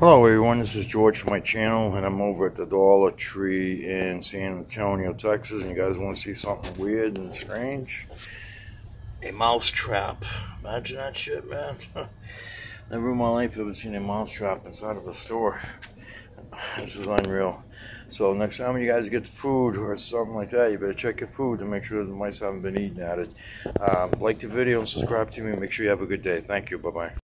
Hello everyone, this is George from my channel and I'm over at the Dollar Tree in San Antonio, Texas and you guys want to see something weird and strange? A mouse trap. Imagine that shit, man. Never in my life have ever seen a mouse trap inside of a store. This is unreal. So next time you guys get food or something like that, you better check your food to make sure the mice haven't been eating at it. Um, like the video and subscribe to me. Make sure you have a good day. Thank you. Bye-bye.